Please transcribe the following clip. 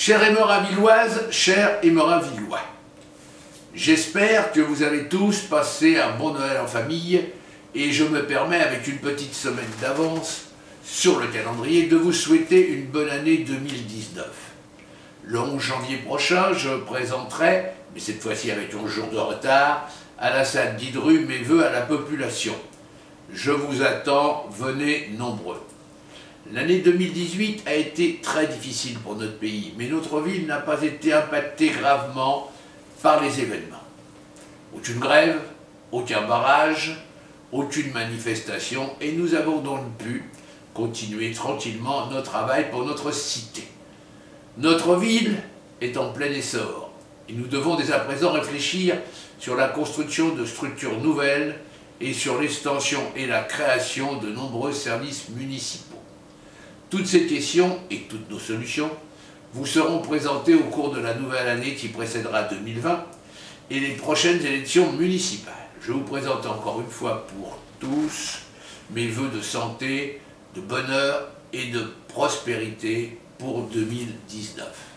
Chère Villoise, cher Villois, j'espère que vous avez tous passé un bon Noël en famille et je me permets avec une petite semaine d'avance sur le calendrier de vous souhaiter une bonne année 2019. Le 11 janvier prochain, je présenterai, mais cette fois-ci avec un jour de retard, à la salle d'Hydru mes voeux à la population. Je vous attends, venez nombreux. L'année 2018 a été très difficile pour notre pays, mais notre ville n'a pas été impactée gravement par les événements. Aucune grève, aucun barrage, aucune manifestation, et nous avons donc pu continuer tranquillement notre travail pour notre cité. Notre ville est en plein essor, et nous devons dès à présent réfléchir sur la construction de structures nouvelles et sur l'extension et la création de nombreux services municipaux. Toutes ces questions et toutes nos solutions vous seront présentées au cours de la nouvelle année qui précédera 2020 et les prochaines élections municipales. Je vous présente encore une fois pour tous mes voeux de santé, de bonheur et de prospérité pour 2019.